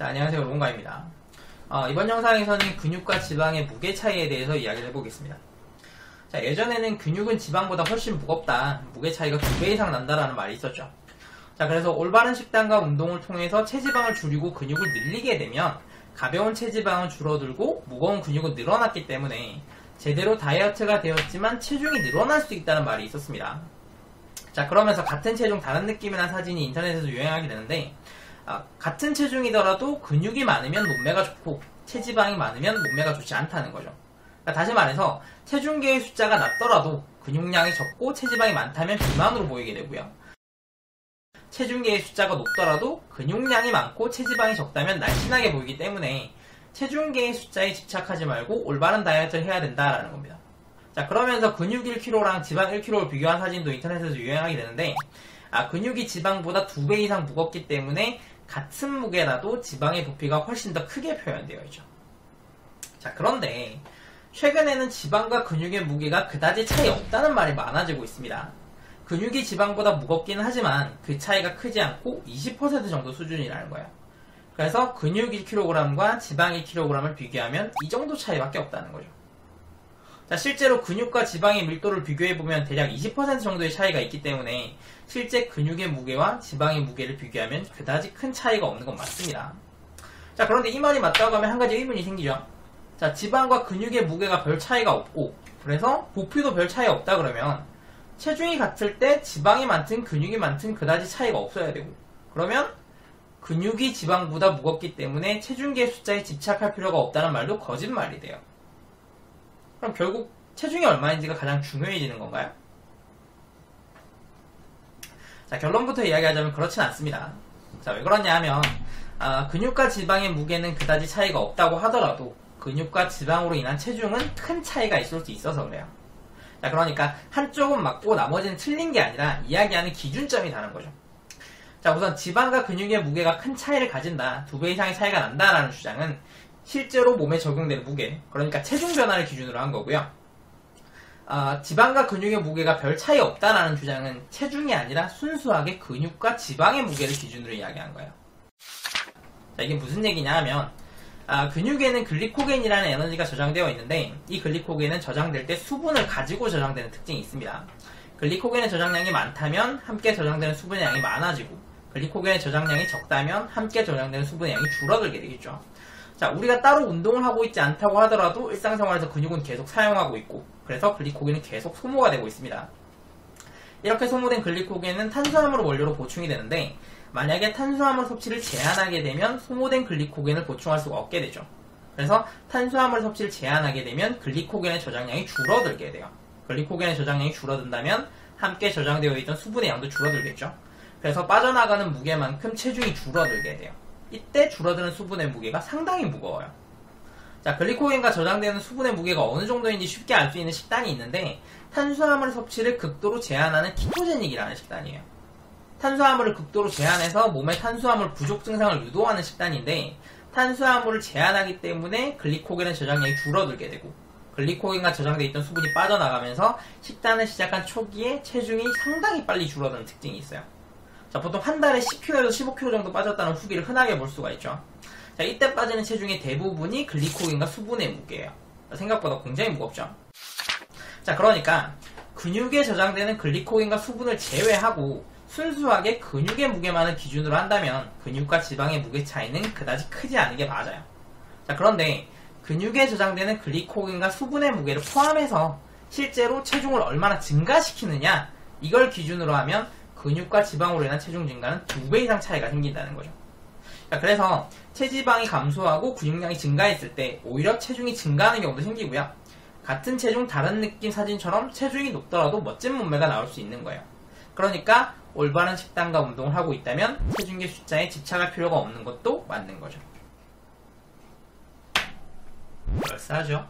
자, 안녕하세요. 롱가입니다. 어, 이번 영상에서는 근육과 지방의 무게 차이에 대해서 이야기를 해보겠습니다. 자, 예전에는 근육은 지방보다 훨씬 무겁다. 무게 차이가 두 배 이상 난다라는 말이 있었죠. 자, 그래서 올바른 식단과 운동을 통해서 체지방을 줄이고 근육을 늘리게 되면 가벼운 체지방은 줄어들고 무거운 근육은 늘어났기 때문에 제대로 다이어트가 되었지만 체중이 늘어날 수 있다는 말이 있었습니다. 자, 그러면서 같은 체중 다른 느낌이란 사진이 인터넷에서 유행하게 되는데 아, 같은 체중이더라도 근육이 많으면 몸매가 좋고 체지방이 많으면 몸매가 좋지 않다는 거죠. 그러니까 다시 말해서 체중계의 숫자가 낮더라도 근육량이 적고 체지방이 많다면 비만으로 보이게 되고요. 체중계의 숫자가 높더라도 근육량이 많고 체지방이 적다면 날씬하게 보이기 때문에 체중계의 숫자에 집착하지 말고 올바른 다이어트를 해야 된다라는 겁니다. 자 그러면서 근육 1kg랑 지방 1kg를 비교한 사진도 인터넷에서 유행하게 되는데 아, 근육이 지방보다 두 배 이상 무겁기 때문에 같은 무게라도 지방의 부피가 훨씬 더 크게 표현되어 있죠. 자, 그런데 최근에는 지방과 근육의 무게가 그다지 차이 없다는 말이 많아지고 있습니다. 근육이 지방보다 무겁기는 하지만 그 차이가 크지 않고 20% 정도 수준이라는 거예요. 그래서 근육 1kg과 지방 1kg을 비교하면 이 정도 차이밖에 없다는 거죠. 자, 실제로 근육과 지방의 밀도를 비교해보면 대략 20% 정도의 차이가 있기 때문에 실제 근육의 무게와 지방의 무게를 비교하면 그다지 큰 차이가 없는 건 맞습니다. 자, 그런데 이 말이 맞다고 하면 한 가지 의문이 생기죠. 자, 지방과 근육의 무게가 별 차이가 없고, 그래서 부피도 별 차이 없다 그러면 체중이 같을 때 지방이 많든 근육이 많든 그다지 차이가 없어야 되고, 그러면 근육이 지방보다 무겁기 때문에 체중계 숫자에 집착할 필요가 없다는 말도 거짓말이 돼요. 그럼 결국 체중이 얼마인지가 가장 중요해지는 건가요? 자, 결론부터 이야기하자면 그렇진 않습니다. 자, 왜 그러냐 하면, 아, 근육과 지방의 무게는 그다지 차이가 없다고 하더라도, 근육과 지방으로 인한 체중은 큰 차이가 있을 수 있어서 그래요. 자, 그러니까 한쪽은 맞고 나머지는 틀린 게 아니라 이야기하는 기준점이 다른 거죠. 자, 우선 지방과 근육의 무게가 큰 차이를 가진다, 두 배 이상의 차이가 난다라는 주장은 실제로 몸에 적용되는 무게, 그러니까 체중 변화를 기준으로 한 거고요. 아, 지방과 근육의 무게가 별 차이 없다라는 주장은 체중이 아니라 순수하게 근육과 지방의 무게를 기준으로 이야기한 거예요. 자, 이게 무슨 얘기냐 하면, 아, 근육에는 글리코겐이라는 에너지가 저장되어 있는데, 이 글리코겐은 저장될 때 수분을 가지고 저장되는 특징이 있습니다. 글리코겐의 저장량이 많다면 함께 저장되는 수분의 양이 많아지고, 글리코겐의 저장량이 적다면 함께 저장되는 수분의 양이 줄어들게 되겠죠. 자, 우리가 따로 운동을 하고 있지 않다고 하더라도 일상생활에서 근육은 계속 사용하고 있고, 그래서 글리코겐은 계속 소모가 되고 있습니다. 이렇게 소모된 글리코겐은 탄수화물을 원료로 보충이 되는데, 만약에 탄수화물 섭취를 제한하게 되면 소모된 글리코겐을 보충할 수가 없게 되죠. 그래서 탄수화물 섭취를 제한하게 되면 글리코겐의 저장량이 줄어들게 돼요. 글리코겐의 저장량이 줄어든다면 함께 저장되어 있던 수분의 양도 줄어들겠죠. 그래서 빠져나가는 무게만큼 체중이 줄어들게 돼요. 이때 줄어드는 수분의 무게가 상당히 무거워요. 자, 글리코겐과 저장되는 수분의 무게가 어느 정도인지 쉽게 알 수 있는 식단이 있는데 탄수화물 섭취를 극도로 제한하는 키토제닉이라는 식단이에요. 탄수화물을 극도로 제한해서 몸의 탄수화물 부족 증상을 유도하는 식단인데 탄수화물을 제한하기 때문에 글리코겐의 저장량이 줄어들게 되고 글리코겐과 저장되어 있던 수분이 빠져나가면서 식단을 시작한 초기에 체중이 상당히 빨리 줄어드는 특징이 있어요. 자, 보통 한 달에 10kg에서 15kg 정도 빠졌다는 후기를 흔하게 볼 수가 있죠. 자, 이때 빠지는 체중의 대부분이 글리코겐과 수분의 무게예요. 생각보다 굉장히 무겁죠. 자, 그러니까 근육에 저장되는 글리코겐과 수분을 제외하고 순수하게 근육의 무게만을 기준으로 한다면 근육과 지방의 무게 차이는 그다지 크지 않은 게 맞아요. 자, 그런데 근육에 저장되는 글리코겐과 수분의 무게를 포함해서 실제로 체중을 얼마나 증가시키느냐 이걸 기준으로 하면 근육과 지방으로 인한 체중 증가는 두 배 이상 차이가 생긴다는 거죠. 자, 그래서 체지방이 감소하고 근육량이 증가했을 때 오히려 체중이 증가하는 경우도 생기고요. 같은 체중 다른 느낌 사진처럼 체중이 높더라도 멋진 몸매가 나올 수 있는 거예요. 그러니까 올바른 식단과 운동을 하고 있다면 체중계 숫자에 집착할 필요가 없는 것도 맞는 거죠. 그럴싸하죠?